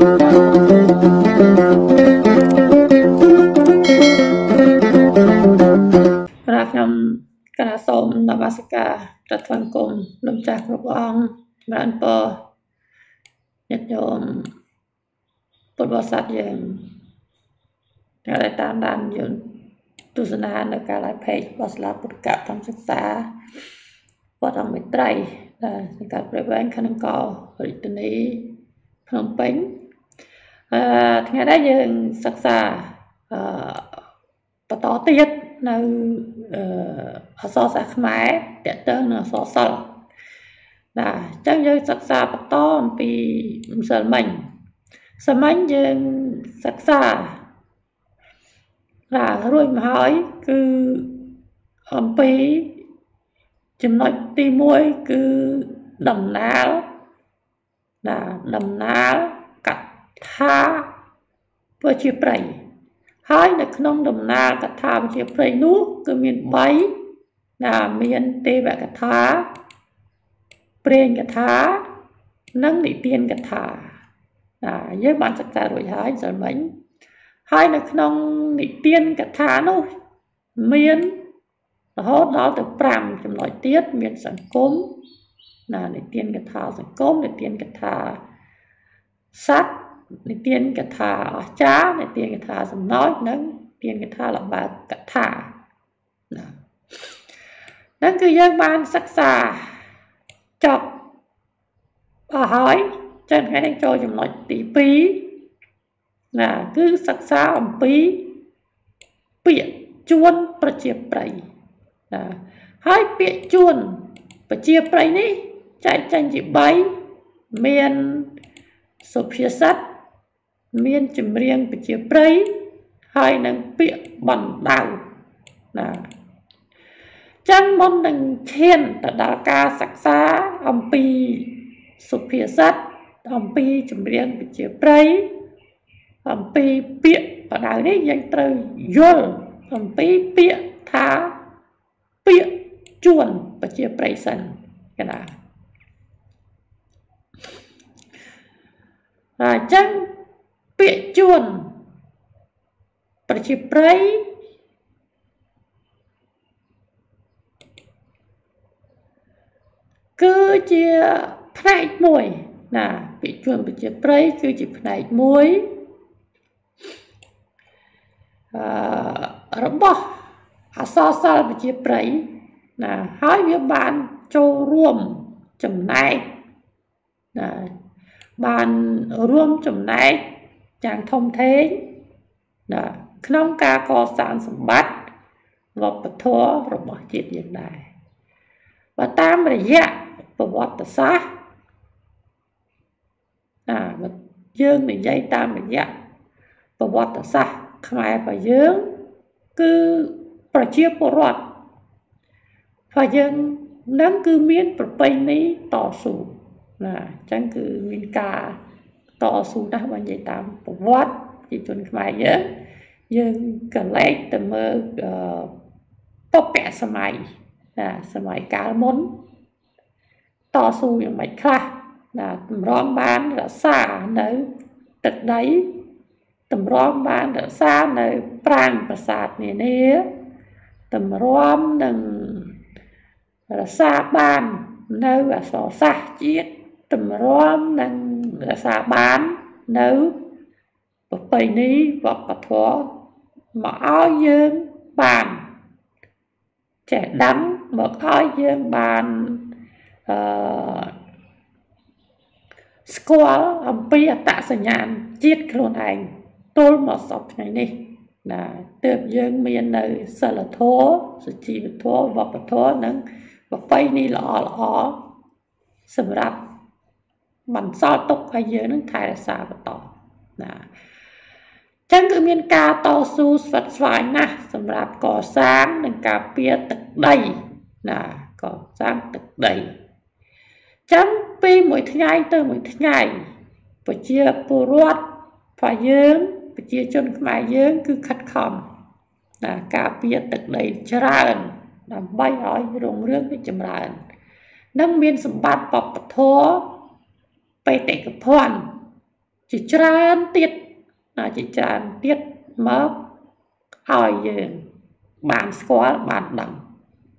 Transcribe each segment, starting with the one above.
រាខ្ញុំកណាសូមនមស្ការប្រធានគុំលោកចាស់គ្រប់អង្គចម្រើនពរញាតិញោមពុទ្ធបរិស័ទយើងដែលតាមដានយើងទស្សនានៅការ live page របស់សាលាពុទ្ធកធម្មសិក្សាវត្តអង្គមេត្រីដែលសង្កាត់ព្រៃវែងខណ្ឌកោរាជធានីភ្នំពេញអឺ ថ្ងៃនេះយើងសិក្សាអឺបន្តទៀតនៅអសរសាស្ត្រខ្មែរតកតើនឹងអសរសិល្ប៍ណាអញ្ចឹងយើងសិក្សាបន្តអំពីម្សិលមិញសម័យយើងសិក្សាណារួចមកហើយគឺអំពីចំណុចទី1គឺដំណាលណាដំណាលក ថាប្រជាប្រិយហើយនៅក្នុងដំណើរកថាវិជាព្រៃនោះគឺមាន3ណាមានទេវកថាព្រេងកថានិងនិទានកថាណាយើងបានសិក្សារួចហើយសិលមិញហើយនៅក្នុងនិទានកថានោះមានរហូតដល់ទៅ5ចំណុចទៀតមានសង្គមណានិទានកថាសង្គមនិទានកថាសត្វ និទានកថាអស្ចារ្យនិទានកថាសំណោចនិងនិទានកថាលបើកថាណានឹងគឺយើងបានសិក្សាចប់អស់ហើយចឹងថ្ងៃនេះចូលចំណុចទី2ណាគឺសិក្សាអំពីពាក្យជួនប្រជាប្រិយណាហើយពាក្យជួនប្រជាប្រិយនេះចែកចេញជា3មានសុភាសិត មានចម្រៀងប្រជាប្រិយហើយនឹងពាក្យបណ្ដៅណាចឹងមុននឹងឈានទៅដល់ការសិក្សាអំពីសុភាសិតអំពីចម្រៀងប្រជាប្រិយអំពីពាក្យបណ្ដៅនេះយើងត្រូវយល់អំពីពាក្យថាពាក្យជួនប្រជាប្រិយសិនកណាអញ្ចឹង ពាក្យជួនប្រជាប្រិយគឺជាផ្នែកមួយណាពាក្យជួនប្រជាប្រិយគឺជាផ្នែកមួយអឺរបស់អសរសិល្ប៍ប្រជាប្រិយណាហើយវាបានចូលរួមចំណែកណាបានរួមចំណែក យ៉ាងធំធេងណាក្នុងការកសាងសម្បត្តិវប្បធម៌របស់ជាតិយើងដែរបើតាមរយៈប្រវត្តិសាស្ត្រអាយើងនិយាយតាមរយៈប្រវត្តិសាស្ត្រខ្មែររបស់យើងគឺប្រជាពលរដ្ឋរបស់យើងនឹងគឺមានប្រពៃណីតស៊ូណាអញ្ចឹងគឺមានការ តស៊ូណាស់បើនិយាយតាមប្រវត្តិជាជនខ្មែរយើងយើងក៏ឡែកទៅមើលពពកសម័យណាសម័យកាលមុនតស៊ូយ៉ាងម៉េចខ្លះណាតម្រាំបានរក្សានៅទឹកដីតម្រាំបានរក្សានៅប្រាង្គប្រាសាទនានាតម្រាំនឹងរក្សាបាននៅអសរសាស្ត្រជាតិតម្រាំនឹង រក្សាបាននៅប្រពៃណីវប្បធម៌មកឲ្យយើងបានចេះដឹងមកឲ្យយើងបានអឺស្គាល់អំពីអត្តសញ្ញាណជាតិខ្លួនឯងទល់មកសពថ្ងៃនេះណាទើបយើងមាននៅសិលធម៌សុជីវធម៌វប្បធម៌និងប្រពៃណីល្អល្អសម្រាប់ បន្សល់ទុកឲ្យយើងនឹងថែរក្សាបន្តណាចឹងគឺមានការតស៊ូស្វិតស្វាញណាស់សម្រាប់កសាងនិងការពារទឹកដីណាកសាងទឹកដីចឹងពីមួយថ្ងៃទៅមួយថ្ងៃប្រជាពលរដ្ឋរបស់យើងប្រជាជនខ្មែរយើងគឺខិតខំណាការពារទឹកដីច្រើនដើម្បីឲ្យរុងរឿងរីកចម្រើន និងមានសម្បត្តិបព្វធម៌ បេតិកភណ្ឌជាច្រើនទៀតណាជាច្រើនទៀតមកឲ្យយើងបានស្គាល់បានដឹង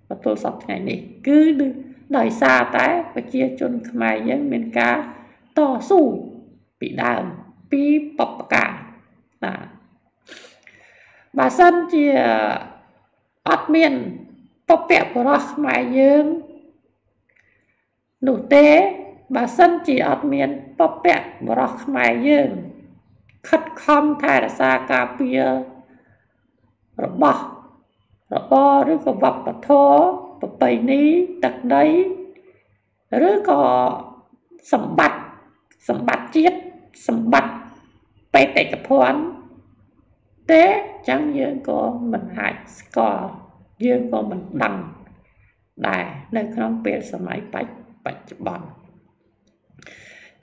បទលសពថ្ងៃនេះ គឺដោយសារតែប្រជាជនខ្មែរយើងមានការតស៊ូពីដើមពីបពកាណាបើសិនជាអត់មានពពកបរោះខ្មែរយើងនោះទេ បើសិនជាអត់មានពពកបរោះខ្មែរយើង ខិតខំថែរក្សាការពាររបស់របរឬក៏វប្បធម៌ប្រពៃណីទឹកដីឬក៏សម្បត្តិសម្បត្តិជាតិសម្បត្តិបេតិកភណ្ឌទេចឹងយើងក៏មិនអាចស្គាល់យើងក៏មិនដឹងដែរនៅក្នុងពេលសម័យបច្ចុប្បន្ន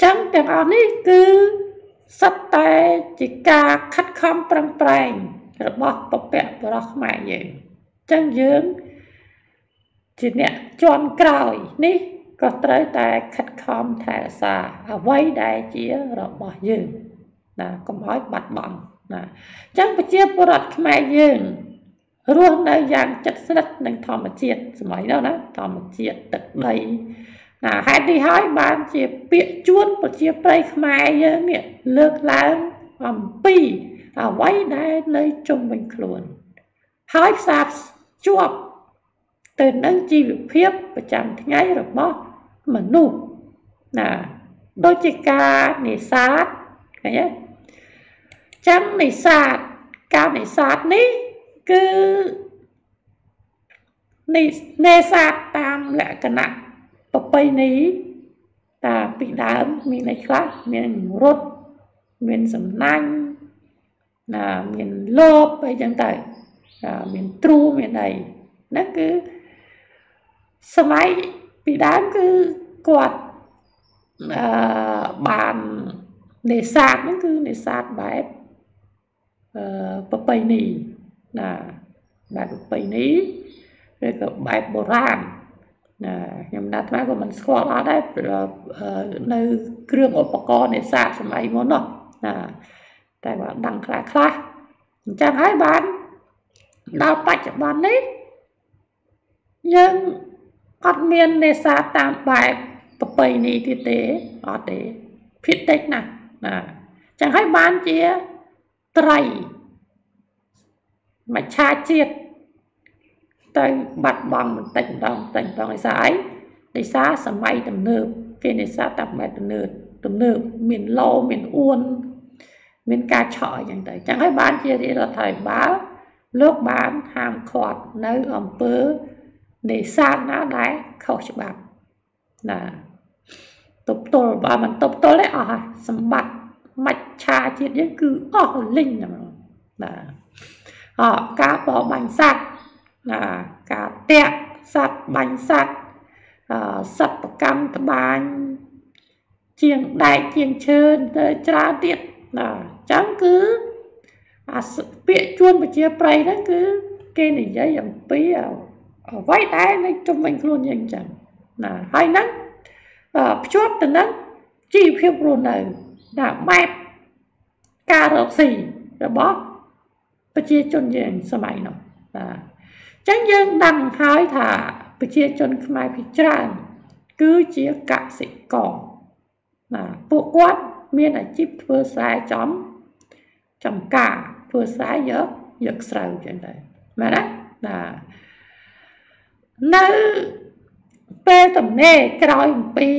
ចឹងទាំងអស់នេះគឺសិតតែជាការខិតខំប្រឹងប្រែងរបស់ពពកបរោះខ្មែរយើងចឹងយើងជាអ្នកជន់ក្រោយនេះក៏ត្រូវតែខិតខំថែរក្សាអ្វីដែលជារបស់យើងណាកុំឲ្យបាត់បង់ណាអញ្ចឹងប្រជាពលរដ្ឋខ្មែរយើងរស់នៅយ៉ាងជិតស្និទ្ធនឹងធម្មជាតិសម័យនោះណាធម្មជាតិទឹកដីណា ហេតុនេះហើយបានជាពាក្យជួនប្រជាប្រិយខ្មែរយើងនេះលើកឡើងអំពីអ្វីដែលនៅជុំវិញខ្លួន ហើយផ្សារជាប់ទៅនឹងជីវភាពប្រចាំថ្ងៃរបស់មនុស្សណាដូចជាការនេសាទឃើញទេចាំនេសាទការនេសាទនេះគឺនេសាទតាមលក្ខណៈ ប្រពៃណីតាពីដើមមានអីខ្លះមានរត់មានសំណាញ់ណាមានលបអីចឹងទៅមានទ្រូមានអីហ្នឹងគឺសម័យពីដើមគឺគាត់អឺបាននេសាទហ្នឹងគឺនេសាទបែបអឺប្រពៃណីណាបែបប្រពៃណីឬក៏បែបបុរាណ ណាខ្ញុំណាត់ថ្មក៏មិនស្គាល់អត់ដែរនៅគ្រឿងឧបករណ៍នេសាទសម័យមុននោះណាតែបើដឹងខ្លះខ្លះអញ្ចឹងហើយបានដល់បច្ចុប្បន្ននេះយើងអត់មាននេសាទតាមបែបប្រពៃណីទៀតទេអត់ទេភាគតិចណាស់ណាចឹងហើយបានជាត្រីមច្ឆាជាតិ ទៅបាត់បង់បន្តិចម្ដងបន្តិចម្ដងឯសាយដោយសារសម័យទំនើបគេនេសាទតាមបែបទំនើបទំនើបមានឡូមានអួនមានការឆក់អញ្ចឹងទៅចឹងហើយបានជារដ្ឋាភិបាលលោកបានហាមឃាត់នៅអង្គើនេសាទណាដែលខុសច្បាប់ណាទប់ទល់បើមិនទប់ទល់ទេអស់សម្បត្តិមច្ឆាជាតិយើងគឺអស់លិញណាណាអការបរបាញ់សត្វណា ការតាក់សត្វបាញ់សត្វអសត្វប្រកម្មត្បាញជាងដែកជាងឈើទៅច្រើនទៀតណាអញ្ចឹងគឺអាពាក្យជួនប្រជាប្រិយហ្នឹងគឺគេនិយាយអំពីអ្វីដែលនៅជុំវិញខ្លួនយើងអញ្ចឹងណាហើយហ្នឹងភ្ជាប់ទៅនឹងជីវភាពរស់នៅណាបែបការរកស៊ីរបស់ប្រជាជនយើងសម័យនោះបាទអញ្ចឹងយើងដឹងហើយថាប្រជាជនខ្មែរភាគច្រើន គឺជាកសិករណាពួកគាត់មានអាជីពធ្វើស្រែចំចំការធ្វើស្រែយកយកស្រូវចឹងទៅមែនទេណានៅពេលតំណេក្រោយអំពី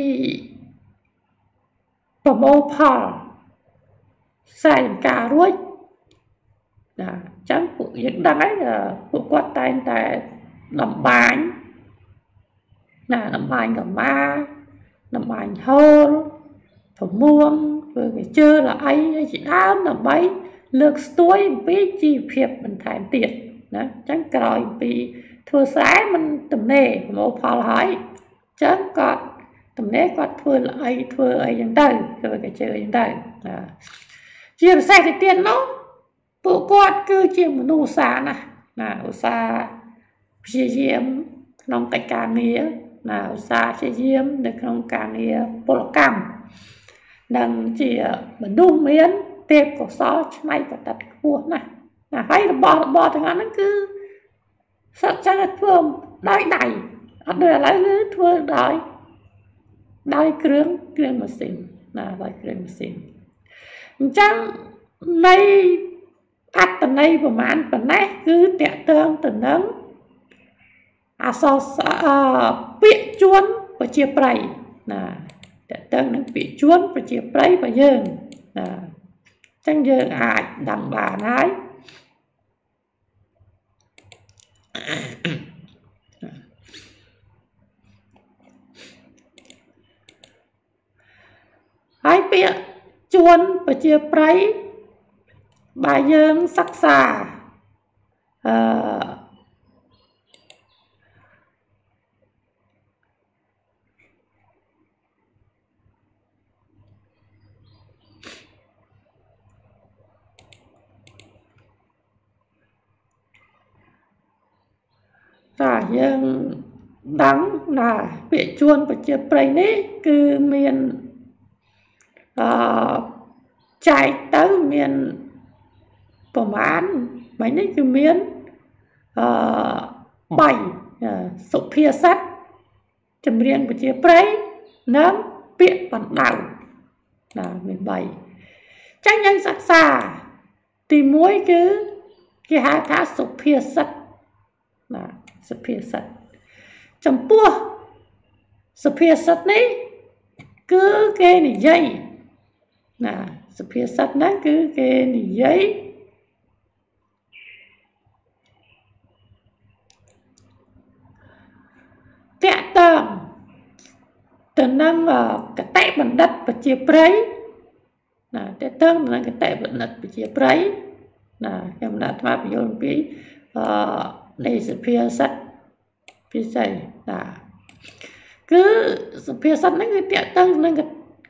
ប្រមូលផលខ្សែចំការរួចណាអញ្ចឹងពួកយើងដឹងហើយពួកគាត់តែងតែដំបាញណាដំបាញកម្មាដំបាញហូលប្រមួងធ្វើវាជើល្អីជាដើមដើម្បីលើកស្ទួយអំពីជីវភាពបន្ថែមទៀតណាអញ្ចឹងក្រោយពីធ្វើស្រែមិនទំនេរប្រមូលផលហើយអញ្ចឹងគាត់ទំនេរគាត់ធ្វើល្អីធ្វើអីចឹងទៅធ្វើកាជើចឹងទៅណាជាពិសេសទៅទៀតនោះ ពួកគាត់គឺជាមនុស្សសាណាស់ណាឧស្សាហ៍ព្យាយាមក្នុងកិច្ចការងារណាឧស្សាហ៍ព្យាយាមនៅក្នុងការងារពលកម្មនឹងជាមនុស្សមានទេពកោសលឆ្នៃប្រឌិតខ្ពស់ណាស់ណាហើយរបស់របរទាំងអស់ហ្នឹងគឺសត្វចឹងធ្វើដោយដៃអត់ដូចឥឡូវគឺធ្វើដោយដោយគ្រឿងគ្រឿងម៉ាស៊ីនណាដោយគ្រឿងម៉ាស៊ីនអញ្ចឹងនៃ អត្តន័យប្រមាណប៉ុណ្ណេះគឺតកតងទៅនឹងអសរពាក្យជួនប្រជាប្រិយណាតកតងនឹងពាក្យជួនប្រជាប្រិយរបស់យើងណាអញ្ចឹងយើងអាចដឹងបានហើយហើយពាក្យជួនប្រជាប្រិយ បើយើងសិក្សាអឺតាយើងដឹងណាពាក្យជួនប្រជាប្រិយនេះគឺមានអឺចែកទៅមាន ប្រមាណមិញនេះគឺមានអឺ3សុភាសិតចម្រៀងប្រជាប្រិយនិងពាក្យបណ្ដៅណាមាន3ចឹងយើងសិក្សាទី1គឺគេហៅថាសុភាសិតណាសុភាសិតចំពោះសុភាសិតនេះគឺគេនិយាយណាសុភាសិតហ្នឹងគឺគេនិយាយ តាក់តងទៅនឹងកតិបណ្ឌិតប្រជាប្រិយណាតេតឹងនឹងកតិបណ្ឌិតប្រជាប្រិយណាខ្ញុំដាក់ថ្មបញ្យល់អំពីអឺនៃសភាសិទ្ធពិសេសណាគឺសភាសិទ្ធហ្នឹងគឺតេតឹងនឹង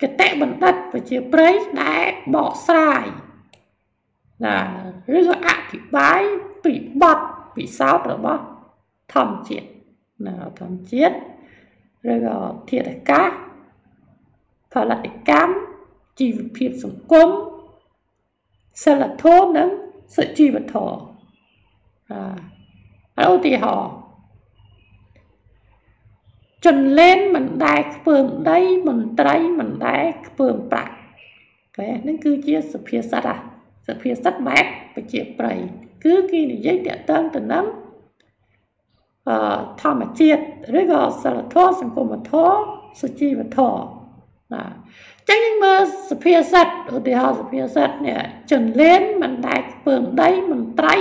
កតិបណ្ឌិតប្រជាប្រិយដែលបកស្រាយណាឬក៏អធិប្បាយពីបទពិសោធន៍របស់ធម្មជាតិ នៅធម្មជាតិឬក៏ធាតុអាកាសផលិតកម្មជីវភាពសង្គមសិលធម៌និងសុជីវធម៌អឺឧទាហរណ៍ចន្លេនមិនដែលខ្ពើមដីមន្ត្រីមិនដែលខ្ពើមប្រាក់គេហ្នឹងគឺជាសុភាសិតអាសុភាសិតបែបប្រជាប្រិយគឺគេនិយាយតាក់ទងទៅនឹង ធម្មជាតិឬក៏សិលធម៌សង្គមធម៌សុជីវធម៌ណាចឹងយើងមើលសុភាសិតឧទាហរណ៍សុភាសិតនេះចន្លេនមិនដែលខ្ពើមដីមន្ត្រី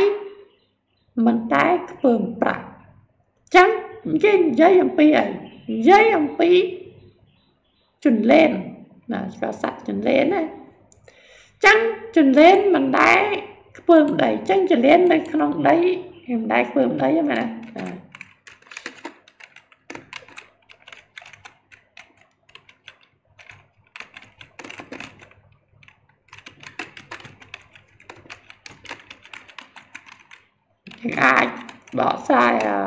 មិនដែលខ្ពើមប្រាក់ចឹងគេនិយាយអំពីអីនិយាយអំពីចន្លេនណាស្គាល់សត្វចន្លេនណាចឹងចន្លេនមិនដែលខ្ពើមដីចឹងចន្លេននៅក្នុងដីមិនដែលខ្ពើមដីហ្នឹងណាអាច បកស្រាយអឺ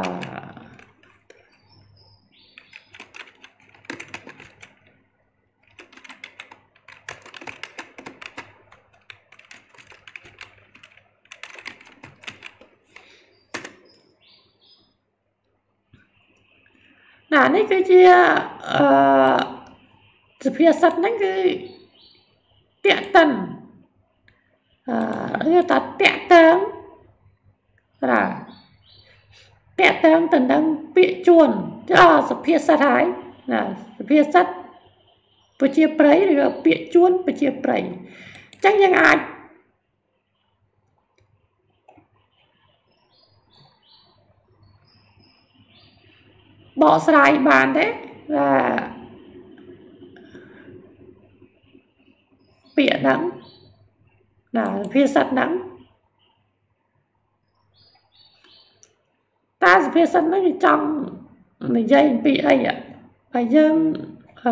ណានេះគឺជាអឺសភាសិតហ្នឹងគឺ តាក់តិនអឺឬថាតាក់តើងណាតាក់តើងទៅនឹងពាក្យជួនអសភាសិតហើយណាសភាសិតប្រជាប្រិយឬពាក្យជួនប្រជាប្រិយអញ្ចឹងយើងអាចបកស្រាយបានទេថាពាក្យហ្នឹងណាភាសាហ្នឹង តាសភាសិនហ្នឹងវាចង់និយាយអំពីអីហើយយើងអឺ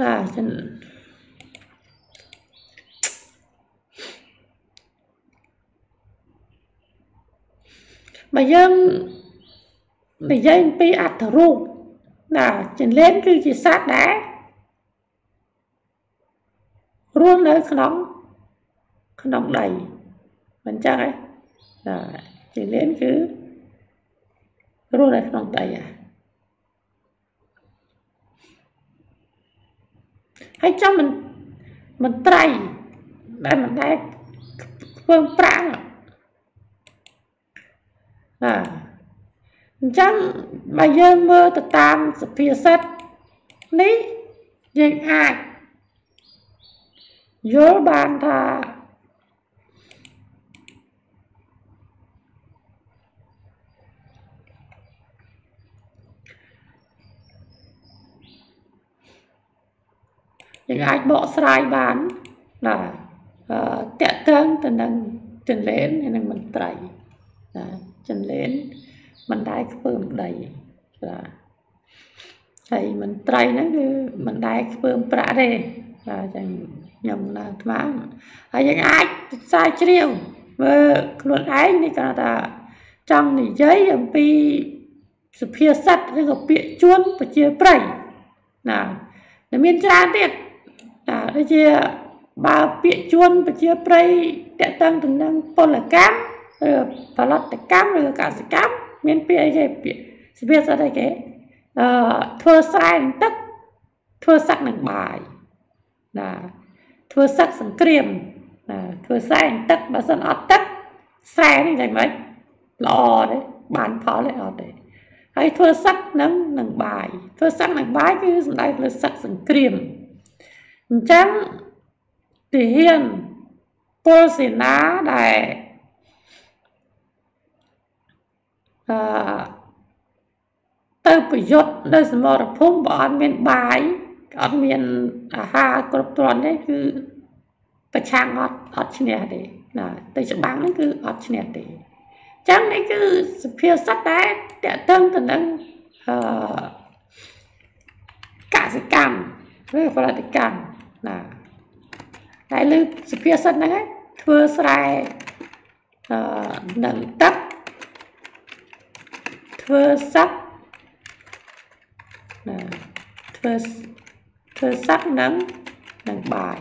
ណាចឹង បើយើងនិយាយអំពីអត្ថរូបណាចិនលេនគឺជាសត្វដែររស់នៅក្នុងក្នុងដីមិនចឹងទេណាចិនលេនគឺរស់នៅក្នុងដីហ่ะហើយចាំមិនមិនត្រៃដែលមិនដែលធ្វើប្រាំង ណាអញ្ចឹងបើយើងមើលទៅតាមសភាសិទ្ធនេះយើងអាចយល់បានថាយើងអាចបកស្រាយបានណាតកតឹងទៅនឹងចិនលេនហើយនឹងមន្ត្រីណា ចិនលេនមិនដែលខ្ពើមដីបាទហើយមន្ត្រីហ្នឹងគឺមិនដែលខ្ពើមប្រាក់ទេបាទចឹងខ្ញុំនៅអាត្មាហើយយើងអាចផ្សាយជ្រាវមើលខ្លួនឯងនេះគាត់ថាចង់និយាយអំពីសុភាសិតឬក៏ពាក្យជួនប្រជាប្រិយណាដែលមានច្រើនទៀតណាដូចជាបើពាក្យជួនប្រជាប្រិយតកតឹងទៅនឹងពលកម្ម ឬផលិតកម្មឬកសិកម្មមានពាក្យអីគេពាក្យសុភាសិតអីគេអឺធ្វើស្រែនឹងទឹកធ្វើសឹកនឹងបាយណាធ្វើសឹកសង្គ្រាមណាធ្វើស្រែនឹងទឹកបើសិនអត់ទឹកស្រែនេះយ៉ាងម៉េចល្អទេបានផលទេអត់ទេហើយធ្វើសឹកនឹងនឹងបាយធ្វើសឹកនឹងបាយគឺសំដៅលើសឹកសង្គ្រាមអញ្ចឹងទាហានពលសេនាដែល អឺទៅប្រយុទ្ធនៅសមរភូមិបើអត់មានបាយអត់មានអាហារគ្រប់គ្រាន់ទេគឺប្រឆាំងអត់អត់ឈ្នះទេណាទៅច្បាំងហ្នឹងគឺអត់ឈ្នះទេអញ្ចឹងនេះគឺសភាសិតដែរតកតឹងទៅនឹងអឺកសិកម្មឬផលិតកម្មណាតែលើសភាសិតហ្នឹងធ្វើស្រែអឺនឹងទឹក ធ្វើសឹកណាធ្វើធ្វើសឹកនឹងនឹងបាយ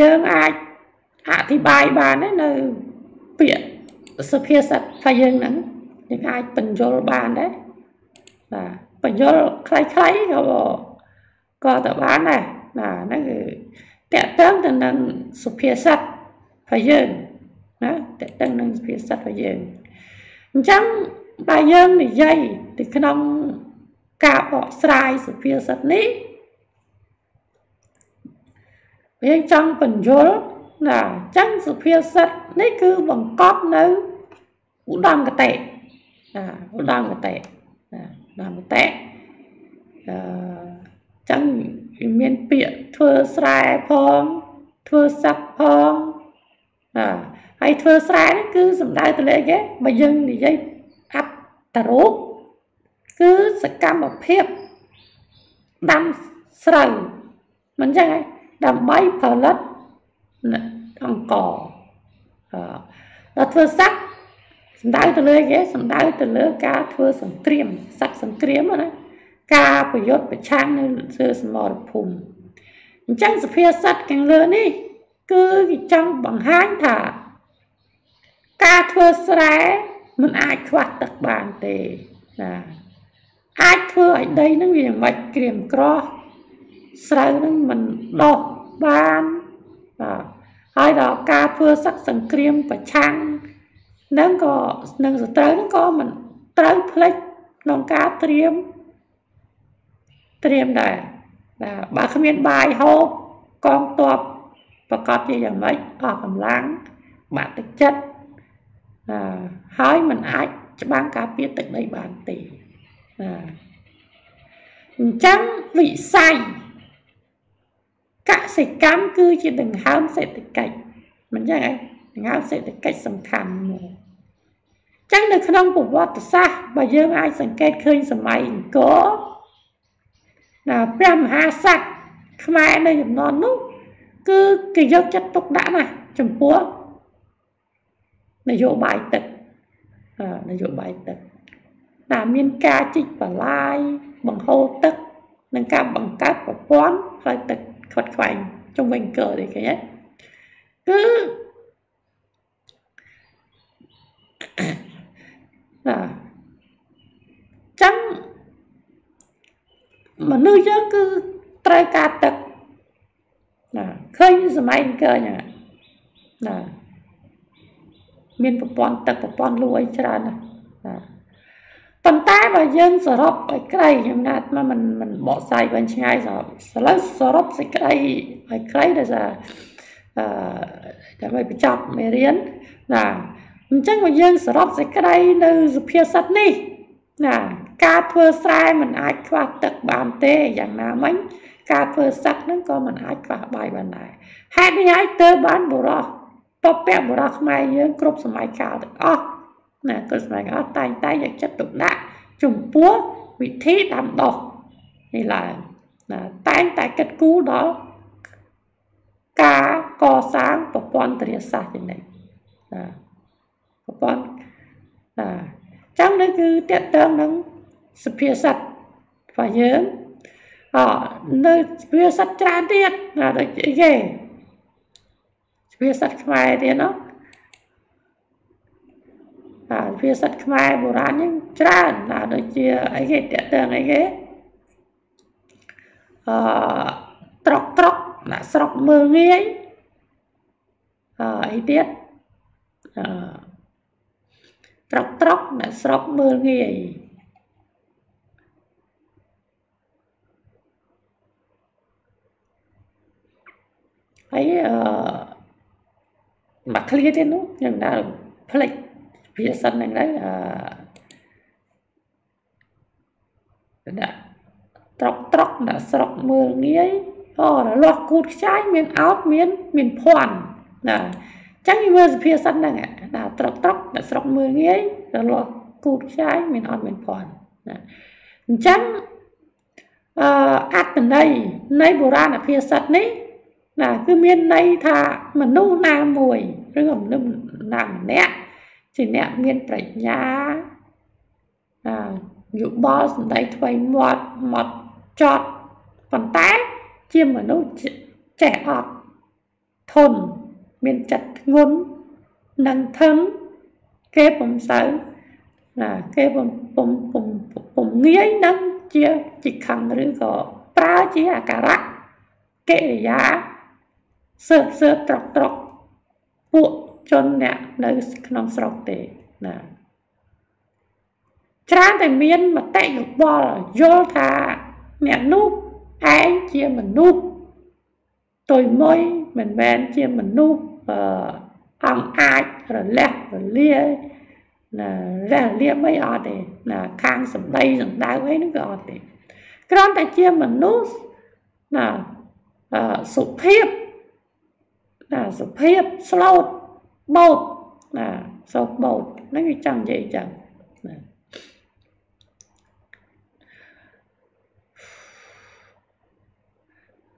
យើងអាចអធិប្បាយបាននៅពាក្យសុភាសិតថាយើងហ្នឹងយើងអាចបញ្យល់បានដែរបាទបញ្យល់ខ្លីៗក៏ក៏ទៅបានដែរណាហ្នឹងគឺតកតឹងទៅនឹងសុភាសិតរបស់យើងណាតកតឹងនឹងសុភាសិតរបស់យើងអញ្ចឹងបើយើងនិយាយទៅក្នុងការបកស្រាយសុភាសិតនេះយើងចង់បញ្យល់ណាអញ្ចឹងសុភាសិតនេះគឺបង្កប់នៅឧត្តមគតិណាឧត្តមគតិណា ឧត្តមគតិអឺចឹងមានពាក្យធ្វើស្រែផងធ្វើសឹកផងណាហើយធ្វើស្រែគឺសំដៅទៅលើគេបើយើងនិយាយអត្តរូបគឺសកម្មភាពដាំស្រូវមិនចឹងហ៎ដើម្បីផលិតអង្គដល់ធ្វើសឹក សំដៅទៅលើគេសំដៅទៅលើការធ្វើសង្គ្រាមសឹកសង្គ្រាមណាការប្រយុទ្ធប្រឆាំងនៅលើសមរភូមិអញ្ចឹងសភាសិតខាងលើនេះ គឺគេចង់បង្ហាញថា ការធ្វើស្រែមិនអាចខ្វះទឹកបានទេណាអាចធ្វើឲ្យដីនឹងវាមិនក្រៀមក្រោះស្រូវនឹងមិនដុះបានបាទហើយដល់ការធ្វើសឹកសង្គ្រាមប្រឆាំង នឹងក៏នឹងសត្រូវនឹងក៏មិនត្រូវផ្លិចក្នុងការត្រៀមត្រៀមដែរបាទបើគ្មានបាយហូបកងទ័ពប្រកាសជាយ៉ាងម៉េចអស់កម្លាំងបាក់ទឹកចិត្តអឺហើយมันអាចច្បាំងការពារទឹកដីបានទេបាទអញ្ចឹងវិស័យកសិកម្មគឺជាដង្ហើមសេដ្ឋកិច្ចមិនចឹងហ៎ដង្ហើមសេដ្ឋកិច្ចសំខាន់មួយ ចឹងនៅក្នុងប្រវត្តិសាស្ត្របើយើងអាចសង្កេតឃើញសម័យអង្គរណាព្រះមហាក្សត្រខ្មែរនៅចំនួននោះគឺគេយកចិត្តទុកដាក់ណាស់ចំពោះនយោបាយទឹកនយោបាយទឹកដែលមានការជីកបន្លាយបង្ហូរទឹកនិងការបង្កើតប្រព័ន្ធផ្លូវទឹកខ្វាត់ខ្វែងជុំវិញកើនេះឃើ ញទេគឺណាចឹងមនុស្សយើងគឺត្រូវការទឹកណាឃើញសម័យអង្គរហ្នឹងណាមានប្រព័ន្ធទឹកប្រព័ន្ធលូអីច្រើនណាប៉ុន្តែបើយើងសរុបឲ្យក្តីខ្ញុំណាត់មកមិនមិនបកស្រាយវិញឆ្ងាយសរុបឥឡូវសរុបសេចក្តីឲ្យក្តីដោយសារអឺដើម្បីបញ្ចប់មេរៀនណា អញ្ចឹងបើយើងសរុបសេចក្តីនៅសុភាសិតនេះណាការធ្វើស្រែមិនអាចខ្វះទឹកបានទេយ៉ាងណាមិញការធ្វើសឹកហ្នឹងក៏មិនអាចខ្វះបាយបានដែរហេតុនេះហើយទើបបានបុរសពពកបុរសខ្មែរយើងគ្រប់សម័យកាលទាំងអស់ណាគ្រប់សម័យកាលតែងតែយកចិត្តទុកដាក់ចំពោះវិធីដាំដុះនេះឡើងណាតែងតែគិតគូរដល់ការកសាងប្រព័ន្ធទ្រាសាស្ត្រយ៉ាងនេះណា ប្រព័ន្ធណាចឹងនេះគឺតកតងនឹងសុភាសិតរបស់យើងអនៅវាសិតច្រើនទៀតណាដូចអីគេវាសិតខ្មែរទៀតណាអាវាសិតខ្មែរបុរាណហ្នឹងច្រើនណាដូចជាអីគេតកតងអីគេអឺត្រុកត្រុកណាស្រុកមើលងាយអឺអីទៀតអឺ ត្រុកត្រុកណាស្រុកមើលងាយហើយអឺមកឃ្លាទៀតនោះខ្ញុំដើរផ្លេចភាសាហ្នឹងដែរអឺដាក់ត្រុកត្រុកដាក់ស្រុកមើលងាយអូរលាស់គូតខ្ចាយមានអោតមានមានភ័ណ្ឌណាចឹងមើលសុភាសិតហ្នឹង ណាត្រុកត្រុកដាក់ស្រុកមើលងាយរលាស់គូតខ្ចាយមានអត់មានភ័ណ្ឌណាអញ្ចឹងអឺអត្តន័យនៃបុរាណភាសិតនេះណាគឺមានន័យថាមនុស្សណាមួយឬមនុស្សណាម្នាក់ជាអ្នកមានប្រាជ្ញាអាយោបល់សម្ដីថ្មីមាត់មកចត់ប៉ុន្តែជាមនុស្សចេះអត់ធន់មានចិត្តធ្ងន់ និងធឹងគេពុំសូវណាគេពុំពុំពុំពុំងាយនឹងជាជាខំឬក៏ប្រើជាអាការៈកិរិយាសើបសើបត្រកត្រកពួកជនអ្នកនៅក្នុងស្រុកទេណាច្រើនតែមានមតិយោបល់យល់ថាអ្នកនោះឯងជាមនុស្សទុយមួយមិនមែនជាមនុស្សអឺ អង្គអាចរលះរលាណារះលាមិនអត់ទេណាខាងសម្ដីសម្ដៅអីហ្នឹងក៏អត់ទេគ្រាន់តែជាមនុស្សណាអឺសុភាពណាសុភាពស្លូតបោតណាសោកបោតហ្នឹងវាចង់និយាយចឹងណា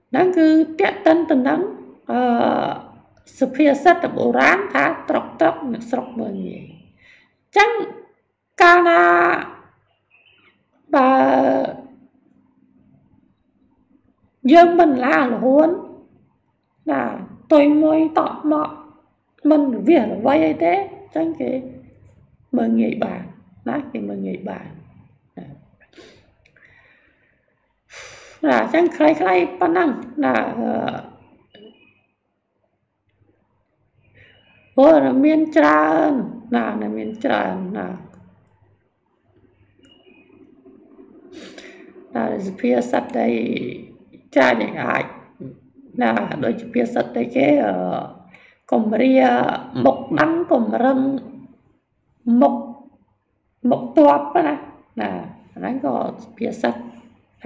ហ្នឹងគឺតេតិនតំណឹងអឺ សុភាសិតបុរាណថាត្រុកត្រុកអ្នកស្រុកមើលងាយចឹងកាលណាបើយើងមិនឡារហួនណាទុយមួយតក់មកមិនវាអ្វីអីទេចឹងគេមើងងាយបានណាគេមើងងាយបានណាចឹងខ្លីៗប៉ុណ្ណឹងណា អូមានច្រើនណាមានច្រើនណាណាសភាសត្វដែលចាញ់អាចណាដូចជាភាសិតទៅគេគម្រាមុខដឹងគម្រឹងមុខមុខតបណាណាហ្នឹងក៏ភាសិត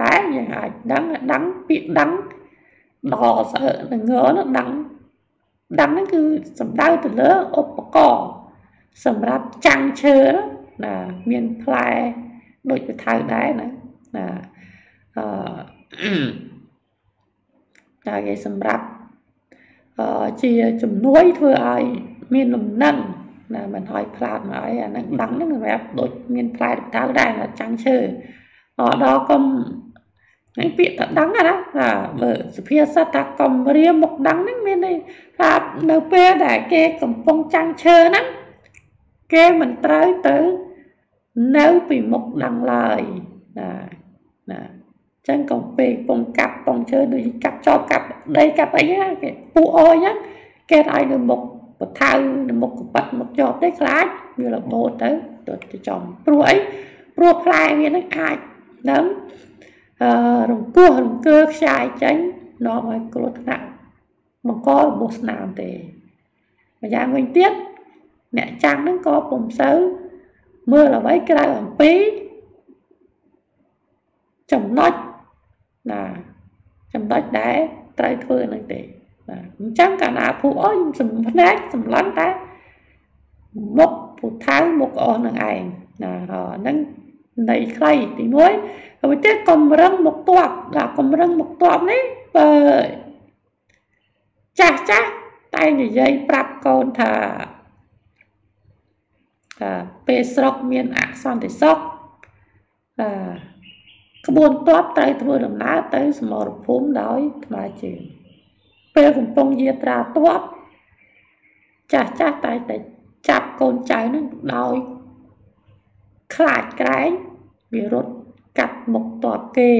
តែយើងអាចដឹងដឹងពាក្យដឹងដសើនឹងងនោះដឹង ដឹងហ្នឹងគឺសំដៅទៅលើឧបករណ៍សម្រាប់ចាំងឈើណាមានផ្លែដូចទៅថៅដែរណាណាអឺតែគេសម្រាប់អឺជាជំនួយធ្វើឲ្យមានលំនឹងណាមិនឲ្យផ្លាតមកអីអាហ្នឹងដឹងហ្នឹងសម្រាប់ដូចមានផ្លែតៅដែរចាំងឈើអដល់កុំ ហ្នឹងពាក្យថាដឹងណាថាបើសុភាសិតថាកំរាមុខដឹងហ្នឹងមានន័យថានៅពេលដែលគេកំពុងចាំងឈើហ្នឹងគេមិនត្រូវទៅនៅពីមុខដឹងឡើយណាណាចឹងកំពេកពងកាប់ពងឈើដូចកាប់ចោលកាប់ដីកាប់អីហ្នឹងគេពួកអយហ្នឹងគេឲ្យនៅមុខបថៅនៅមុខកប៉ិតមុខជាប់ទេខ្លាចវារបូតទៅទៅចំព្រោះអីព្រោះផ្លែវាហ្នឹងអាចនឹងអឺ រង្គោះរង្គើខ្ចាយចេញនាំឲ្យគ្រោះថ្នាក់បង្ករបួសស្នាមទេម្យ៉ាងវិញទៀតអ្នកចាំងហ្នឹងក៏ពុំសូវមើលអ្វីក្រៅអំពីចំណុចណាចំណុចដែលត្រូវធ្វើហ្នឹងទេណាអញ្ចឹងកាលណាភូអើយសំភ្នែកសម្លឹងតែមុខពូថៅមុខអស់នឹងឯងណាហ្នឹង នៃខ្លីទី1ហើយទៀតកម្រឹងមុខតបដល់កម្រឹងមុខតបនេះបើចាស់ចាស់តែនិយាយប្រាប់កូនថាថាពេលស្រុកមានអសន្តិសុខអឺក្បួនទ័ពត្រូវធ្វើដំណើរទៅសមរភូមិដោយថ្មើរជើងពេលកំពុងយាត្រាទ័ពចាស់ចាស់តែតែចាប់កូនចៅនឹងដោយ ខ្លាចក្រែងវារត់កាត់មុខតបគេ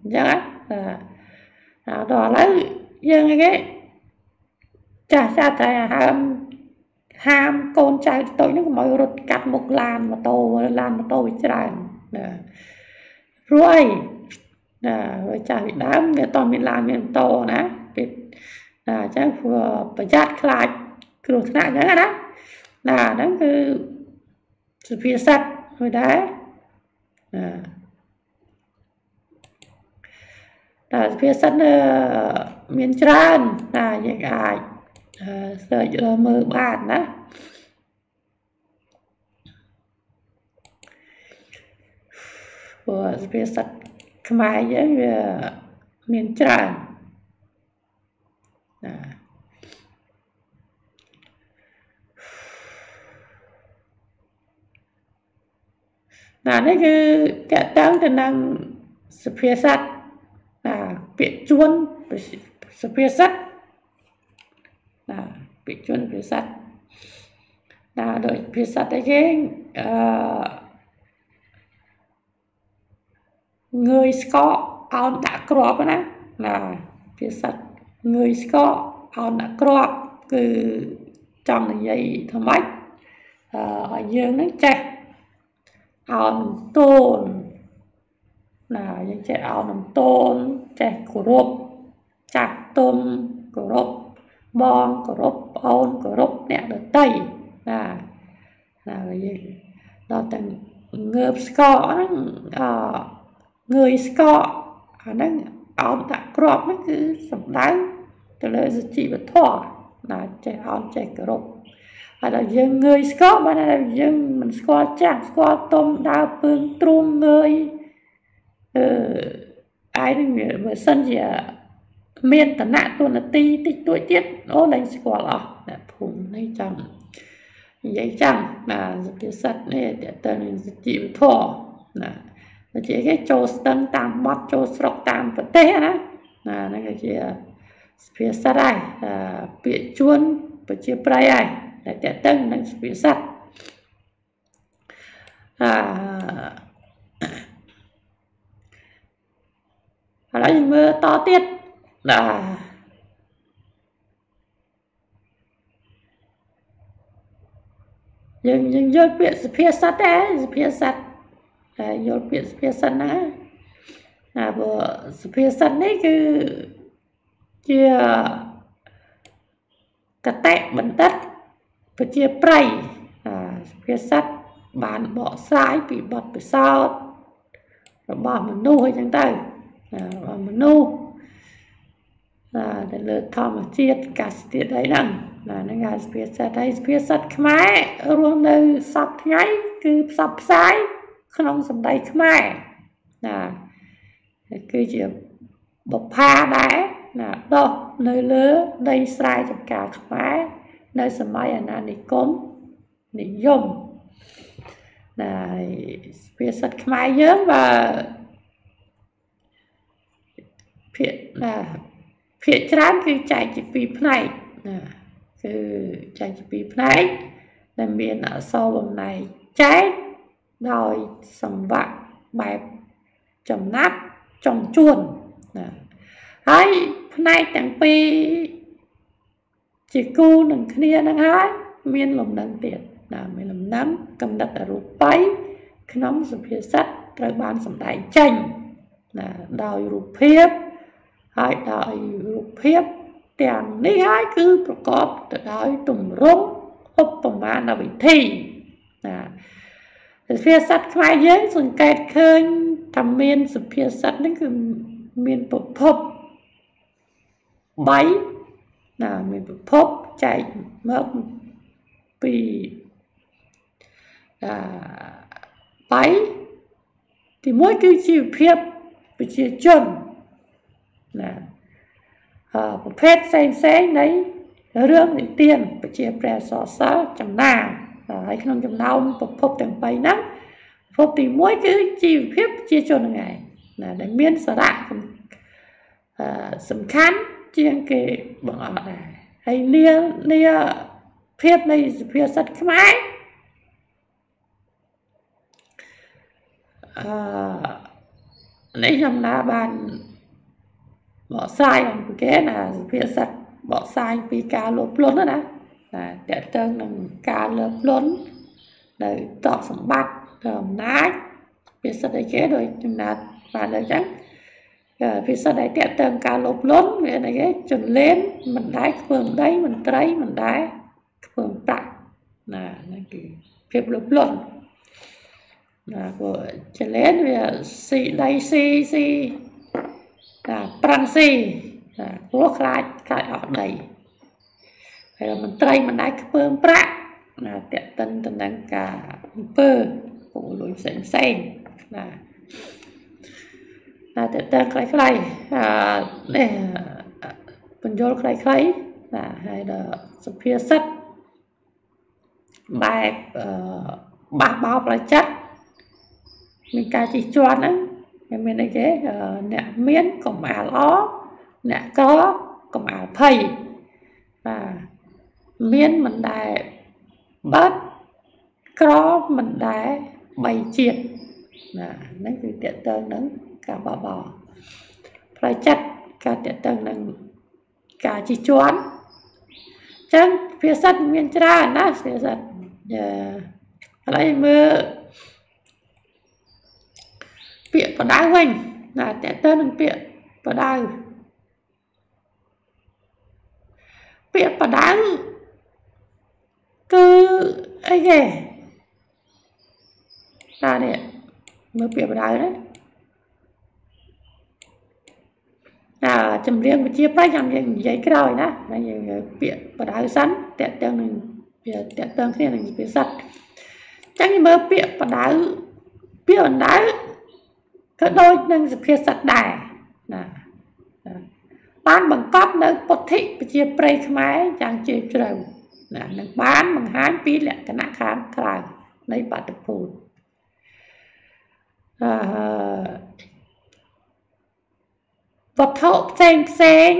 អញ្ចឹងណាដល់ឥឡូវយើងគេចាស់ចាស់តែហើមហាមកូនចៅតូចហ្នឹងកុំឲ្យរត់កាត់មុខឡានម៉ូតូឡានម៉ូតូវាច្រើនណាព្រោះអីណាចាស់ពីដើមវាអត់មានឡានមានម៉ូតូណាពេលណាអញ្ចឹងប្រយ័ត្នខ្លាចគ្រោះថ្នាក់អញ្ចឹងណាណាហ្នឹងគឺសុភាសិត មួយដែរណាតែសុភាសិតមានច្រើនណាយើងអាច search មើលបានណាព្រោះសុភាសិតខ្មែរយើងវាមានច្រើនណា ណានេះគឺតកតងទៅនឹងសុភាសិតណាពាក្យជួនសុភាសិតណាពាក្យជនភាសាណាដោយភាសាតែគេអឺងើយស្កកអោនដាក់ក្របណាណាភាសាងើយស្កកអោនដាក់ក្របគឺចង់និយាយថាម៉េចអឺឲ្យយើងនឹងចេះ អោនតូនណាយើងចេះអោនតូនចេះគោរពចាស់ទុំគោរពបងគោរពប្អូនគោរពអ្នកដតីណាណាយើងដល់តែងើបស្កកហ្នឹងអងើយស្កកអាហ្នឹងអោនដាក់ក្របហ្នឹងគឺសំដៅទៅលើសុជីវធម៌ណាចេះអោនចេះគោរព ហើយដល់យើងងើយស្កកបានតែយើងមិនស្គាល់ចាស់ស្គាល់ទុំដើរពើងទ្រូងងើយអឺអាយនឹងបើសិនជាមានតំណតួនាទីតិចតួចទៀតអូលែងស្គាល់អស់អ្នកភូមិនេះចាំនិយាយចាំណាសុភាសិតនេះតើតើនឹងជីវធម៌ណាតែជាគេចូលស្ទឹងតាមបត់ចូលស្រុកតាមប្រទេសណាណាហ្នឹងគឺជាសុភាសិតហើយពាក្យជួនប្រជាប្រិយហើយ តែតើតើនឹងសុភាសិតអឺឥឡូវយើងមើលតទៀតណាយើងយើងយល់ពាក្យសុភាសិតដែរសុភាសិតតែយល់ពាក្យសុភាសិតណាណាព្រោះសុភាសិតនេះគឺជាកតេបណ្ឌិត ប្រជាប្រិយសុភាសិតបានបកស្រាយពីបទពិសោធន៍របស់មនុស្សអីចឹងទៅរបស់មនុស្សទៅលើធម្មជាតិកាសធាតុអីហ្នឹងណាហ្នឹងហើយសុភាសិតហើយសុភាសិតខ្មែររស់នៅសពថ្ងៃគឺផ្សព្វផ្សាយក្នុងសម្ដីខ្មែរណាគឺជាបុប្ផាដែរណាដោះនៅលើដីស្រែចម្ការខ្មែរ នៅសម័យអាណានិគមនិយមណាភាសាខ្មែរយើងបើភាគណាភាគច្រើនគឺចែកជាពីរផ្នែកណាគឺចែកជាពីរផ្នែកដែលមានអក្សរបំណែកចែកដោយសង្វាក់បែបចំណាត់ចុងជួនណាហើយផ្នែកទាំងពីរ ជាគូនឹងគ្នានឹងហើយមានលំនឹងទៀតណាមានលំនឹងកំណត់អរូបីក្នុងសុភាសិតត្រូវបានសម្ដែងចេញណាដោយរូបភាពហើយដោយរូបភាពទាំងនេះហើយគឺប្រកបទៅដោយទម្រង់ឧបមាណវិធីណាសុភាសិតខ្មែរយើងសង្កេតឃើញថាមានសុភាសិតហ្នឹងគឺមានប្រភព3 ណាមានប្រភពចែកមកពីអឺ3ទី1គឺជីវភាពប្រជាជនណាអឺប្រភេទផ្សេងផ្សេងនៃរឿងនិទានប្រជាព្រះសរសើរចំណាហើយក្នុងចំណោមប្រភពទាំង3ហ្នឹងប្រភពទី1គឺជីវភាពប្រជាជនហ្នឹងឯងណាដែលមានសារៈអឺសំខាន់ ជាងគេបង្អស់ដែរហើយលាលាភាពនៃសុភាសិតខ្មែរអឺនេះខ្ញុំណាបានបកស្រាយអំពីគេណាសុភាសិតបកស្រាយពីការលោភលន់ណាណាតើតើនឹងការលើកលន់នៅតបសម្បត្តិទៅអំណាចភាសិតអីគេដោយចំណាត់បានលើចឹង ភាសាដែលតេតើការលោភលន់វាអីគេចន្លេនមិនដែរខ្ពើមដីមិនត្រីមិនដែរខ្ពើមប្រាក់ណាហ្នឹងគឺភាពលោភលន់ណាព្រោះចន្លេនវាស៊ីដីស៊ីស៊ីណាប្រឹងស៊ីណាព្រោះខ្លាចខ្លាចអស់ដីហើយមិនត្រីមិនដែរខ្ពើមប្រាក់ណាតេតិនទៅនឹងការអំពើពុលួយផ្សេងផ្សេងណា តើតើខ្លីខ្លីអឺនេះបញ្យលខ្លីខ្លីណាហើយដល់សុភាសិតបែបអឺបាសបោប្រចិត្តមានការជិះជាន់ហ្នឹងវាមានអីគេអ្នកមានកុំអាលអអ្នកក្រកុំអាលភ័យបាទមានមិនដែលបាត់ក្រមិនដែលបីជាតិណាហ្នឹងគឺតកតើនឹង ការបបោផ្លូវចិត្តការតេតឹងនឹងការជិះជាន់ចឹងភាសាមានច្រើនណាភាសាយ៉ាឥឡូវមើលពាក្យបដៅវិញណាតេតើនឹងពាក្យបដៅពាក្យបដៅគឺអីគេតានេះមើលពាក្យបដៅណាអា ចម្រៀងវិជាប្រៃចាំយើងនិយាយក្រោយណាហើយយើងពាក្យបដៅសិនតេតើនឹងវាតេតើគ្នានឹងភាសាចឹងមើលពាក្យបដៅពាក្យអណ្ដៅក៏ដូចនឹងសុភាសិតដែរណាបានបង្កប់នៅពុទ្ធិប្រជាប្រិយខ្មែរយ៉ាងជ្រាលជ្រៅណានឹងបានបង្ហាញពីលក្ខណៈខាងក្រៅនៃបាតុភូតអឺ វត្ថុផ្សេងផ្សេង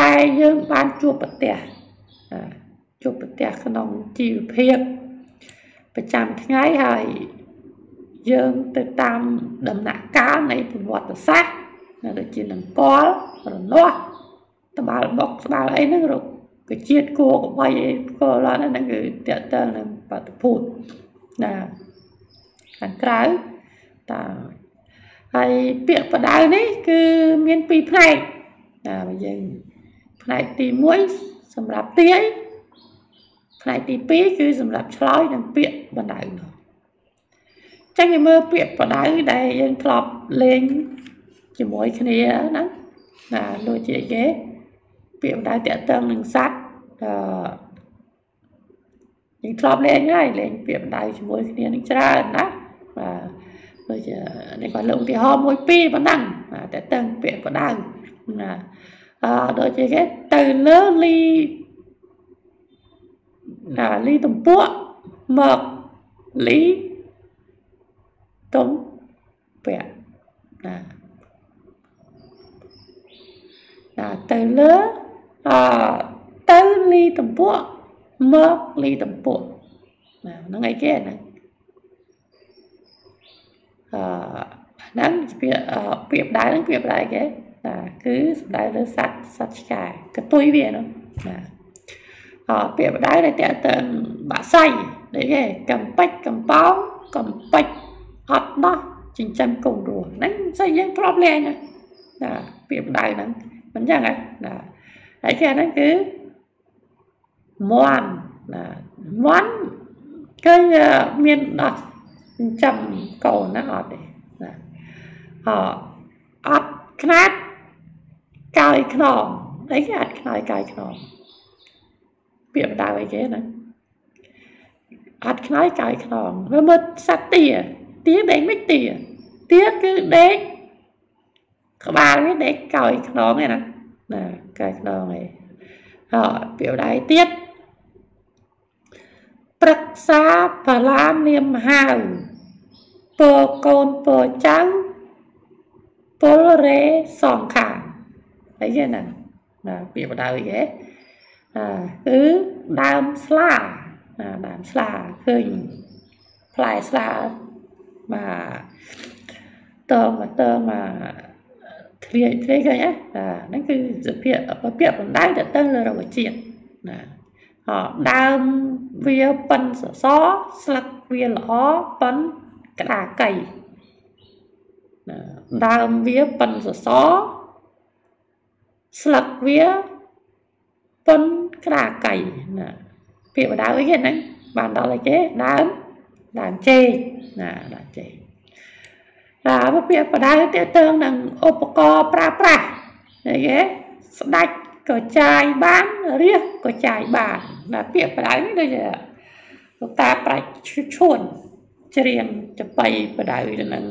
ដែលយើងបានជួបប្រទះជួបប្រទះក្នុងជីវភាពប្រចាំថ្ងៃហើយយើងទៅតាមដំណាក់កាលនៃប្រវត្តិសាស្ត្រដូចជានង្គ័លរនាស់ត្បាល់បុកត្បាល់អីហ្នឹងរុកជាតិគួរកបីអីគោលហ្នឹងគឺតើតើនឹងបតភូតណាខាងក្រៅតើ ហើយពាក្យបដៅនេះគឺមានពីរផ្នែកណាយើងផ្នែកទី1សម្រាប់ទាយផ្នែកទី2គឺសម្រាប់ឆ្លើយនឹងពាក្យបដៅនោះចឹងយើងមើលពាក្យបដៅដែលយើងធ្លាប់លេងជាមួយគ្នាហ្នឹងណាដូចជាគេ ពាក្យបណ្ដៅតាក់ទងនឹងសัตว์អឺយើងធ្លាប់លេងហើយលេងពាក្យបណ្ដៅជាមួយគ្នានឹងច្រើនណាបាទ ដូចជានេះគាត់លើកឧទាហរណ៍មួយពីរប៉ុណ្ណឹងតាក់ទងពាក្យបណ្ដៅណាអឺដូចជាគេទៅលើលីណាលីទំពក់មកលីទំពាក់ណាណាទៅលើអទៅលីទំពក់មកលីទំពក់ណាហ្នឹងអីគេហ្នឹង អហ្នឹងពាក្យពាក្យដែរហ្នឹងពាក្យដែរគេណាគឺសំដៅលើសត្វសត្វឆ្កែកតុយវាហ្នឹងណាអពាក្យដែរដែលតើតើបាក់សៃនេះគេកំពេចកំប៉ោងកំពេចអត់ដោះចិញ្ចឹមកូនរស់ហ្នឹងស្អីយើងធ្លាប់លេងណាពាក្យដែរហ្នឹងមិនចឹងហ៎ណាហើយគេហ្នឹងគឺមន់ណាមន់គឺមានដោះ ចិញ្ចឹមកូនណាអត់ទេណាអអត់ខ្នាតកាយខ្នងអីគេអត់ខ្នើយកាយខ្នងពាក្យបដៅអីគេណាអត់ខ្នើយកាយខ្នងមើលមើលសត្វទាទាដេកមិនទាទាគឺដេកក្បាលវាដេកកោយខ្នងឯណាណាកោយខ្នងឯអពាក្យដៃទៀត ប្រឹក្សាបលានាមហៅពរកូនពរចៅពលរេសងខាងអីគេណាណាពាក្យបដៅអីគេអាគឺដើមស្លាណាដើមស្លាឃើញផ្លែស្លាបាទតមកតមកធ្លាយធ្លាយឃើញណាហ្នឹងគឺសភាពពាក្យបណ្ដៅទៅទៅលើរុក្ខជាតិណាអ ដើមវាប៉ិនសសស្លឹកវាល្អប៉ិនក្តារកៃណាដើមវាប៉ិនសសស្លឹកវាប៉ុនក្តារកៃណាពាក្យបដៅអីគេហ្នឹងបានដល់អីគេដើមដើមចេកណាដើមចេកហើយពាក្យបដៅទាក់ទងនឹងឧបករណ៍ប្រើប្រាស់អីគេស្ដាច់ ក៏ចាយបានរះក៏ចាយបានណាពាក្យបដៅនេះដូចជាលោកតាប្រាច់ឈួនច្រៀងចបៃបដៅទៅនឹង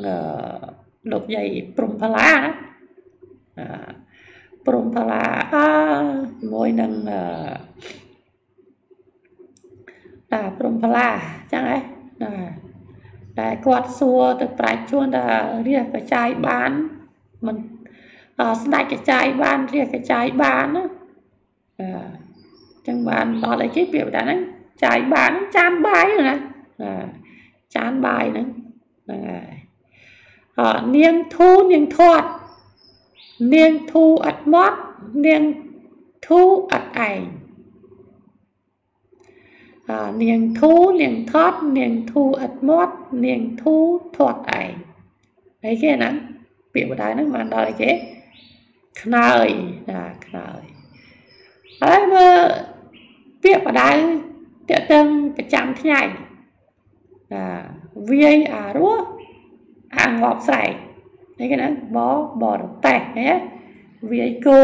លោកយាយព្រំផល្លាណាព្រំផល្លាអើជាមួយនឹងតាព្រំផល្លាចឹងហ៎ណាតែគាត់សួរទៅប្រាជ្ញជួនថារះកចាយបានមិន ស្ដាច់កចាយបានរះកចាយបានណាអញ្ចឹងបានដល់អីគេពាក្យថាហ្នឹងចាយបានចានបាយណាចានបាយហ្នឹងហ្នឹងហើយអនាងធូនាងធាត់នាងធូអត់មាត់នាងធូអត់ឯងនាងធូនាងថត់នាងធូឥតមាត់នាងធូធាត់ឯងអីគេហ្នឹងពាក្យបដៅហ្នឹងបានដល់អីគេ ខ្នើយណាខ្នើយហើយមើលពាក្យបដៅតេតឹងប្រចាំថ្ងៃណាវាយអារោះអាងាប់ស្រែកអីគេហ្នឹងបបរតេះណាវាយគោ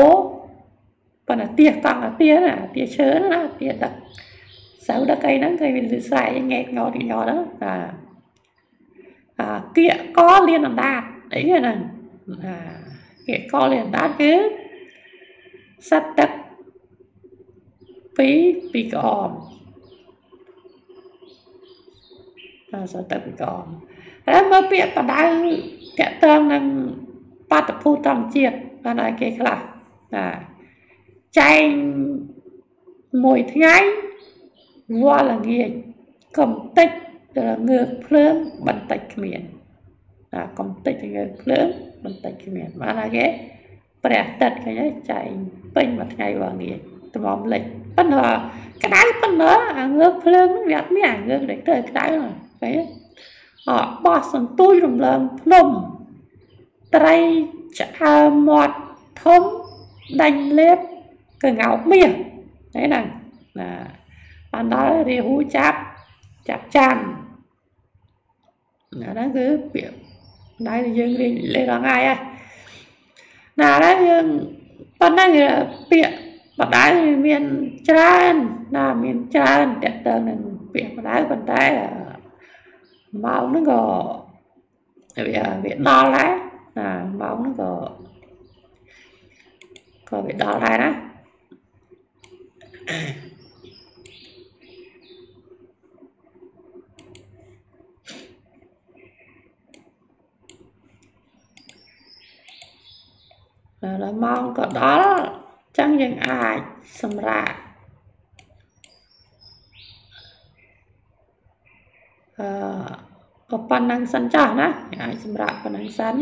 ប៉ុន្តែទៀសកង់អាទៀណាទៀឈើណាទៀដឹកសៅដឹកអីហ្នឹងគេវាស្រែកងែកងត់ងត់ហ្នឹងបាទអាគៀកកលៀនអណ្ដាតអីហ្នឹងអា គៀកកលៀនអណ្ដាតគឺសត្វទឹកពីពីក្អមអាសត្វទឹកពីក្អមហើយមើលពាក្យបដៅតកតងនឹងបាតុភូតធម្មជាតិបានឲ្យគេខ្លះណាចែងមួយថ្ងៃវល់ល្ងាចកំតិចទៅងើកភ្លើងបន្តិចគ្មានអា កំតិចទៅងើកភ្លើងបន្តិចគ្មានបានហើយគេព្រះអាទិត្យឃើញហើយចែងពេញមួយថ្ងៃវល់ល្ងាចត្មមលិចប៉ុន្តែក្តៅប៉ុណ្ណឹងអាងើកភ្លើងវាអត់មានអាងើកដែលទៅក្តៅហ្នឹងឃើញអបោះសន្ទូចរំលើងភ្នំត្រីឆ្អើមាត់ធំដាញ់លេបកងោកមាសហ្នឹងណាបានដល់រាហូចាប់ចាប់ចាំអាហ្នឹងគឺពាក្យ ដែលយើងរៀនលេងរងហើយណាដែរយើងប៉ុណ្ណឹងពាក្យបដៅមានច្រើនណាមានច្រើនតើតើនឹងពាក្យបដៅប៉ុន្តែម៉ោងហ្នឹងក៏វាវាដល់ដែរណាម៉ោងហ្នឹងក៏ក៏វាដល់ដែរណា ដល់ម៉ោងក៏ដល់ចឹងយើងអាចសម្រាប់អឺក៏ប៉ុណ្ណឹងសិនចាស់ណាអាចសម្រាប់ប៉ុណ្ណឹងសិន